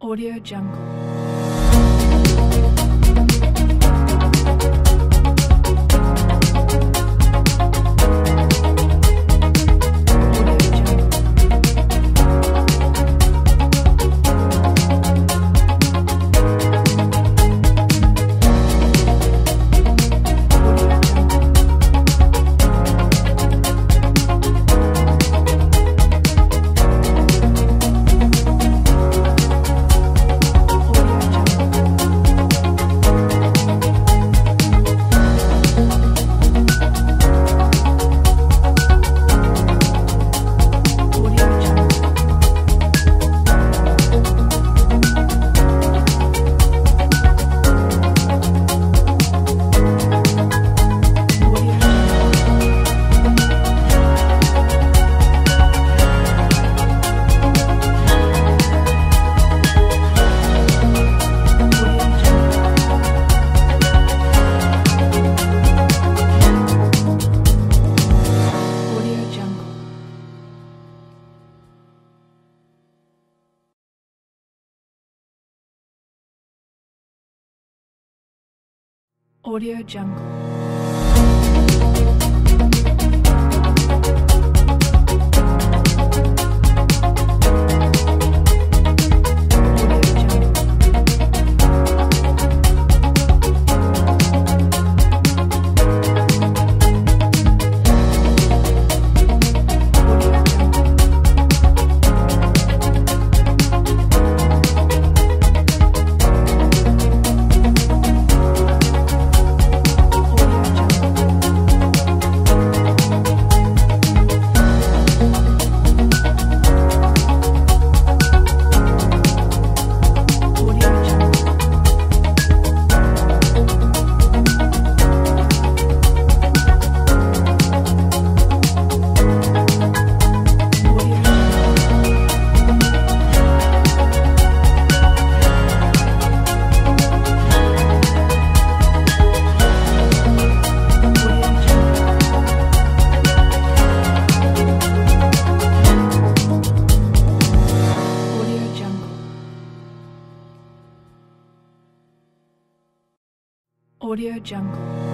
Audio Jungle. Audio Jungle. Audio Jungle.